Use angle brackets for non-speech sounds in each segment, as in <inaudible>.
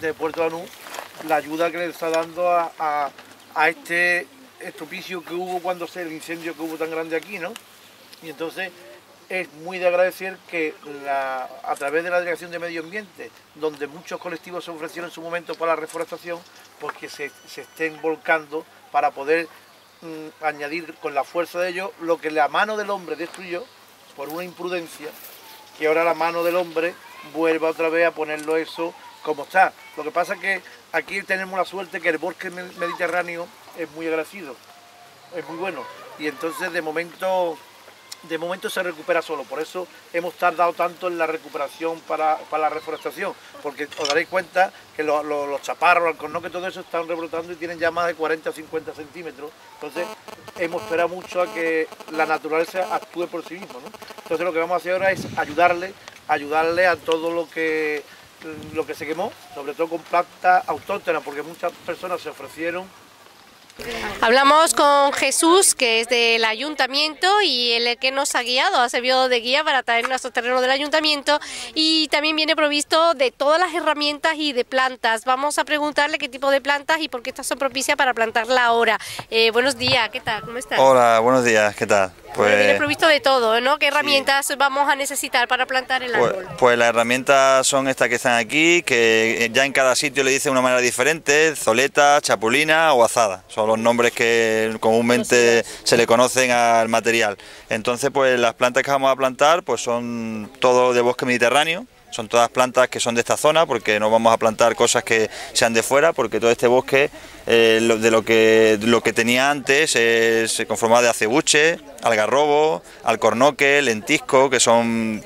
de Puerto Lanús, la ayuda que le está dando a, este estropicio que hubo cuando se el incendio que hubo tan grande aquí, ¿no? Y entonces es muy de agradecer que a través de la Delegación de Medio Ambiente, donde muchos colectivos se ofrecieron en su momento para la reforestación, pues que se, estén volcando para poder mm, añadir con la fuerza de ellos lo que la mano del hombre destruyó por una imprudencia, que ahora la mano del hombre vuelva otra vez a ponerlo eso como está. Lo que pasa es que aquí tenemos la suerte que el bosque mediterráneo es muy agradecido, es muy bueno. Y entonces de momento de momento se recupera solo, por eso hemos tardado tanto en la recuperación para, la reforestación, porque os daréis cuenta que los chaparros, el cornoque, todo eso están rebrotando y tienen ya más de 40 o 50 centímetros, entonces hemos esperado mucho a que la naturaleza actúe por sí mismo, entonces lo que vamos a hacer ahora es ayudarle, ayudarle a todo lo que, lo que se quemó, sobre todo con planta autóctona, porque muchas personas se ofrecieron Hablamos con Jesús, que es del ayuntamiento y el que nos ha guiado, ha servido de guía para traer nuestro terreno del ayuntamiento y también viene provisto de todas las herramientas y de plantas. Vamos a preguntarle qué tipo de plantas y por qué estas son propicias para plantarla ahora. Eh, buenos días, ¿qué tal? ¿Cómo estás? Hola, buenos días, ¿qué tal? Pues, viene provisto de todo, ¿no? ¿Qué herramientas vamos a necesitar para plantar el pues, árbol? Pues, las herramientas son estas que están aquí, que ya en cada sitio le dice de una manera diferente, zoleta, chapulina o azada. Son los nombres que comúnmente se le conocen al material. Entonces, pues las plantas que vamos a plantar pues son todo de bosque mediterráneo, son todas plantas que son de esta zona porque no vamos a plantar cosas que sean de fuera porque todo este bosque eh, de lo que, lo que tenía antes es, se conformaba de acebuche, algarrobo, alcornoque, lentisco, que son,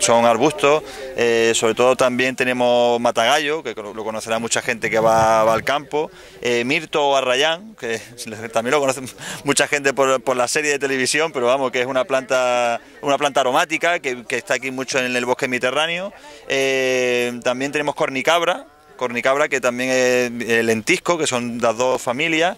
son arbustos, eh, sobre todo también tenemos matagallo, que lo conocerá mucha gente que va, al campo, eh, mirto o arrayán, que <laughs> también lo conoce mucha gente por, la serie de televisión, pero vamos, que es una planta, una planta aromática que, que está aquí mucho en el bosque mediterráneo, también tenemos cornicabra, cornicabra, que también es lentisco, que son las dos familias,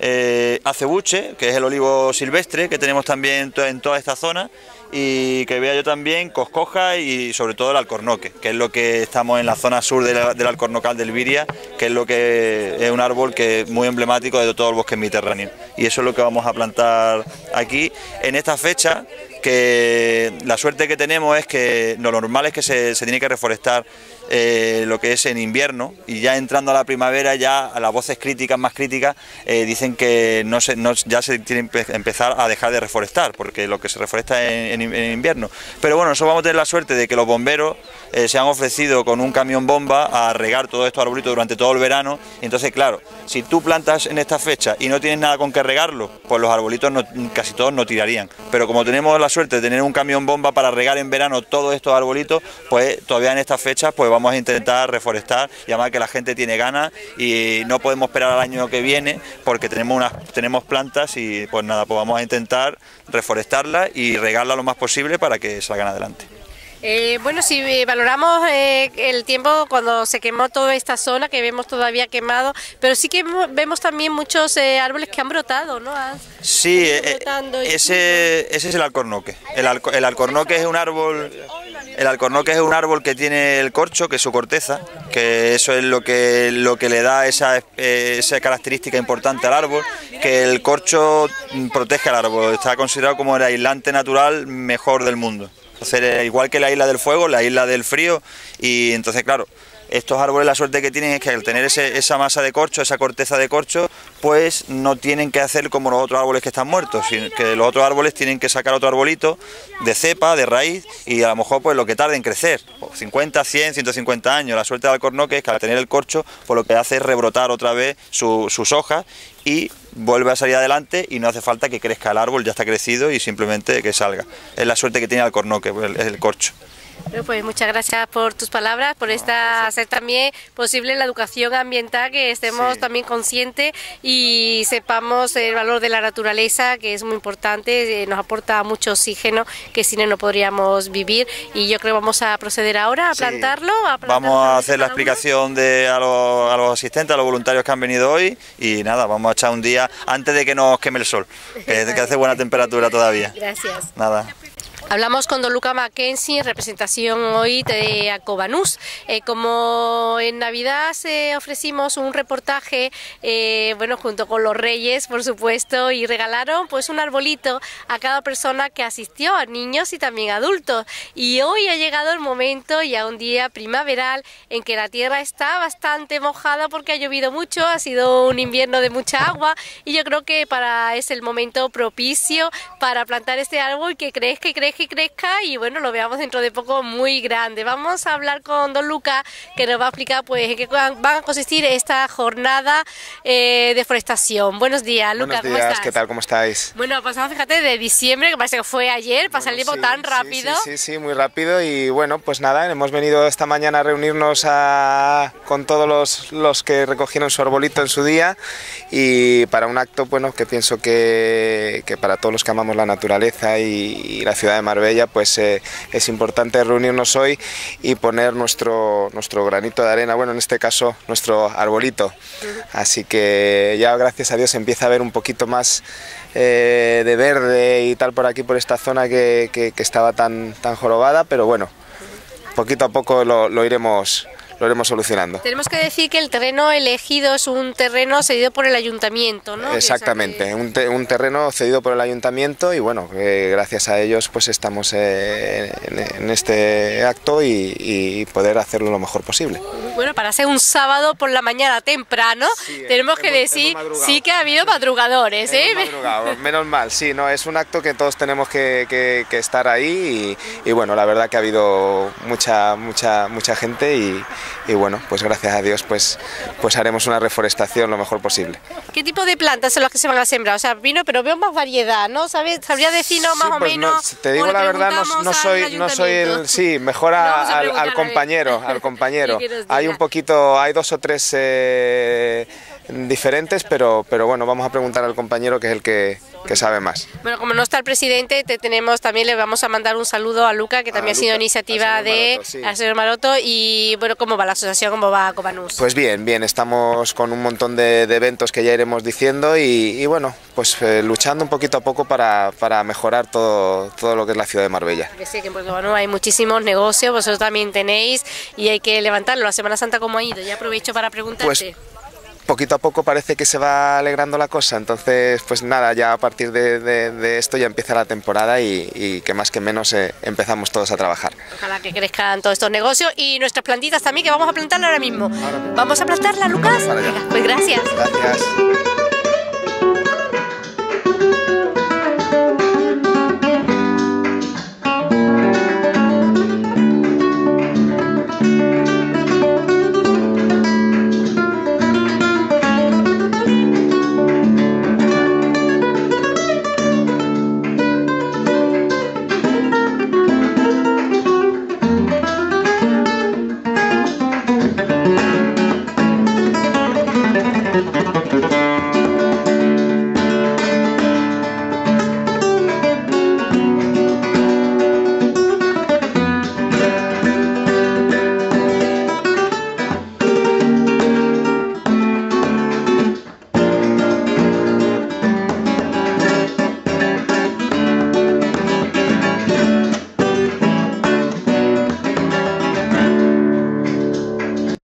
eh, acebuche, que es el olivo silvestre, que tenemos también en toda esta zona, y que vea yo también coscoja y sobre todo el alcornoque, que es lo que estamos en la zona sur del alcornocal del Viria, que es lo que es un árbol que es muy emblemático de todo el bosque mediterráneo. Y eso es lo que vamos a plantar aquí en esta fecha que la suerte que tenemos es que lo normal es que se, tiene que reforestar eh, lo que es en invierno y ya entrando a la primavera ya las voces críticas más críticas eh, dicen que no se, ya se tiene que empezar a dejar de reforestar porque lo que se reforesta en, en, invierno. Pero bueno nosotros vamos a tener la suerte de que los bomberos eh, se han ofrecido con un camión bomba a regar todos estos arbolitos durante todo el verano. Y entonces claro si tú plantas en esta fecha y no tienes nada con que regarlo pues los arbolitos casi todos no tirarían pero como tenemos la suerte de tener un camión bomba para regar en verano todos estos arbolitos, pues todavía en estas fechas pues vamos a intentar reforestar y además que la gente tiene ganas y no podemos esperar al año que viene porque tenemos unas tenemos plantas y pues nada, pues vamos a intentar reforestarlas y regarlas lo más posible para que salgan adelante. Eh, bueno, si eh, valoramos eh, el tiempo cuando se quemó toda esta zona, que vemos todavía quemado, pero sí que vemos también muchos árboles que han brotado, ¿no? sí, ese, ese es el alcornoque. El, el alcornoque es un árbol... El alcornoque es un árbol que tiene el corcho, que es su corteza, que eso es lo que, lo que le da esa, esa característica importante al árbol, que el corcho protege al árbol, está considerado como el aislante natural mejor del mundo. Entonces, igual que la isla del fuego, la isla del frío, y entonces, claro, estos árboles la suerte que tienen es que al tener esa masa de corcho, esa corteza de corcho, pues no tienen que hacer como los otros árboles que están muertos, sino que los otros árboles tienen que sacar otro arbolito de cepa, de raíz, y a lo mejor pues lo que tarde en crecer, 50, 100, 150 años. La suerte del alcornoque es que al tener el corcho, pues lo que hace es rebrotar otra vez sus hojas y vuelve a salir adelante y no hace falta que crezca el árbol, ya está crecido y simplemente que salga. Es la suerte que tiene el alcornoque, es el corcho. Pues muchas gracias por tus palabras, por esta hacer también posible la educación ambiental, que estemos también conscientes y sepamos el valor de la naturaleza, que es muy importante, eh, nos aporta mucho oxígeno, que sin él no podríamos vivir. Y yo creo que vamos a proceder ahora a plantarlo. vamos a hacer la explicación de, a, los, asistentes, a los voluntarios que han venido hoy y nada, vamos a echar un día antes de que nos queme el sol, que, <laughs> que hace buena temperatura todavía. Gracias. Nada. Hablamos con don Luca Mackenzie en representación hoy de Acobanús. Eh, como en Navidad se ofrecimos un reportaje, eh, bueno, junto con los reyes, por supuesto, y regalaron pues un arbolito a cada persona que asistió, a niños y también adultos. Y hoy ha llegado el momento, ya un día primaveral, en que la tierra está bastante mojada porque ha llovido mucho, ha sido un invierno de mucha agua y yo creo que para es el momento propicio para plantar este árbol que crezca y crezca que crezca y bueno, lo veamos dentro de poco muy grande. Vamos a hablar con don Luca que nos va a explicar pues en qué van a consistir esta jornada eh, de forestación. Buenos días, Luca, Buenos días, ¿qué tal? ¿Cómo estáis? Bueno, pasamos, fíjate, de diciembre, que parece que fue ayer, pasa el tiempo tan rápido. Sí, sí, sí, muy rápido y bueno, pues nada, hemos venido esta mañana a reunirnos a, con todos los, los que recogieron su arbolito en su día y para un acto, bueno, que pienso que, que para todos los que amamos la naturaleza y, y la ciudad de Marbella, pues eh, es importante reunirnos hoy y poner nuestro, nuestro granito de arena, bueno, en este caso nuestro arbolito. Así que ya gracias a Dios empieza a ver un poquito más eh, de verde y tal por aquí, por esta zona que, que, estaba tan, tan jorobada, pero bueno, poquito a poco lo iremos lo iremos solucionando. Tenemos que decir que el terreno elegido es un terreno cedido por el ayuntamiento, ¿no? Exactamente, un, te un, terreno cedido por el ayuntamiento y bueno, eh, gracias a ellos pues estamos eh, en, en, este acto y, y, poder hacerlo lo mejor posible. Bueno, para ser un sábado por la mañana temprano, sí, tenemos que decir sí que ha habido madrugadores, ¿eh? Menos mal, sí, no, es un acto que todos tenemos que, que, que estar ahí y, y, bueno, la verdad que ha habido mucha, mucha, mucha gente y, y bueno, pues gracias a Dios pues, pues haremos una reforestación lo mejor posible. ¿Qué tipo de plantas son las que se van a sembrar? O sea, vino, pero veo más variedad, ¿no? ¿Sabes? ¿Sabría decirnos más sí, o pues menos? No, te digo la verdad, no, no, soy, no soy el... Sí, mejor a, al, al, compañero, al <laughs> compañero. hay un poquito, hay dos o tres eh, diferentes, pero, pero bueno, vamos a preguntar al compañero que es el que, que sabe más. Bueno, como no está el presidente, te tenemos también le vamos a mandar un saludo a Luca, que también ha sido iniciativa de Maroto, sí. al señor Maroto y bueno, ¿cómo va la asociación? ¿Cómo va Cobanús? Pues bien, bien, estamos con un montón de, de eventos que ya iremos diciendo y, y bueno, pues eh, luchando un poquito a poco para, para, mejorar todo, todo lo que es la ciudad de Marbella. Que sí, que en Puerto hay muchísimos negocios, vosotros también tenéis y hay que levantarlo. La Semana Santa, ¿cómo ha ido? Ya aprovecho para preguntarte. Pues, poquito a poco parece que se va alegrando la cosa, entonces pues nada, ya a partir de, de, de esto ya empieza la temporada y, y, que más que menos eh, empezamos todos a trabajar. Ojalá que crezcan todos estos negocios y nuestras plantitas también que vamos a plantar ahora mismo. Ahora. ¿Vamos a plantarla, Lucas? Venga, pues gracias. Gracias.